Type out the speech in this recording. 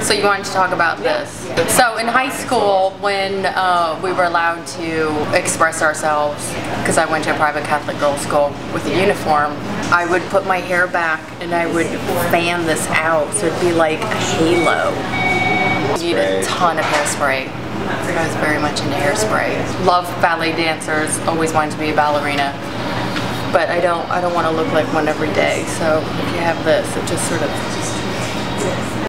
So you wanted to talk about this. So in high school, when uh, we were allowed to express ourselves, because I went to a private Catholic girls' school with a uniform, I would put my hair back and I would fan this out, so it'd be like a halo. You need a ton of hairspray. Very much and hairspray. Love ballet dancers, always wanted to be a ballerina. But I don't I don't want to look like one every day. So if you have this, it just sort of